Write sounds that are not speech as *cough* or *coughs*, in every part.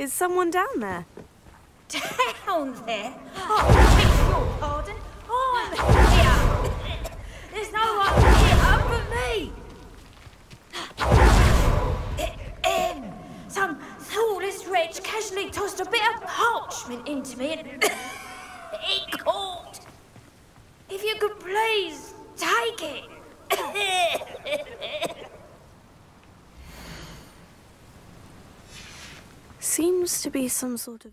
Is someone down there? Down there? Oh, your pardon. Oh, I'm here. There's no one here but me. Some thoughtless wretch casually tossed a bit of parchment into me and *coughs* Seems to be some sort of.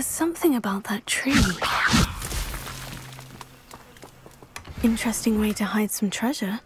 There's something about that tree. Interesting way to hide some treasure.